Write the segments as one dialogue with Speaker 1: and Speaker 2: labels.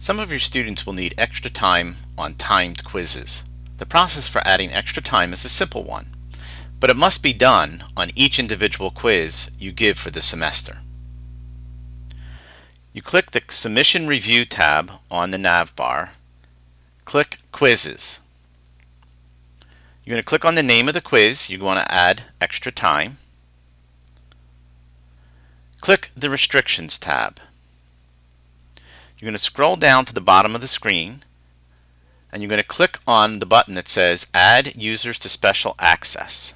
Speaker 1: Some of your students will need extra time on timed quizzes. The process for adding extra time is a simple one, but it must be done on each individual quiz you give for the semester. You click the Submission Review tab on the nav bar, click Quizzes. You're going to click on the name of the quiz you want to add extra time. Click the Restrictions tab. You're going to scroll down to the bottom of the screen and you're going to click on the button that says Add Users to Special Access.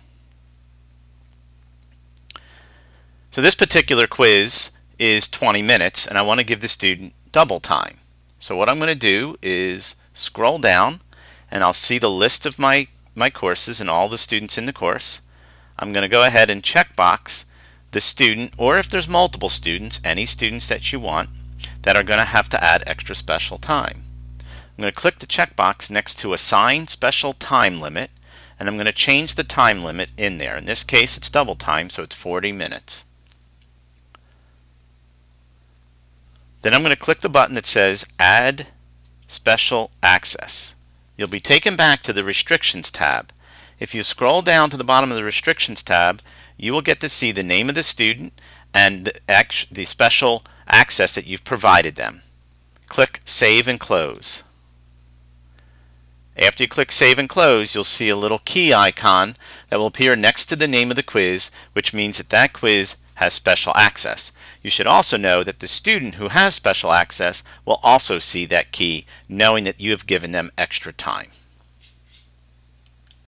Speaker 1: So this particular quiz is 20 minutes and I want to give the student double time. So what I'm going to do is scroll down and I'll see the list of my, my courses and all the students in the course. I'm going to go ahead and checkbox the student or if there's multiple students, any students that you want that are going to have to add extra special time. I'm going to click the checkbox next to Assign Special Time Limit and I'm going to change the time limit in there. In this case it's double time so it's 40 minutes. Then I'm going to click the button that says Add Special Access. You'll be taken back to the Restrictions tab. If you scroll down to the bottom of the Restrictions tab, you will get to see the name of the student and the, the special access that you've provided them. Click Save and Close. After you click Save and Close, you'll see a little key icon that will appear next to the name of the quiz, which means that that quiz has special access. You should also know that the student who has special access will also see that key, knowing that you have given them extra time.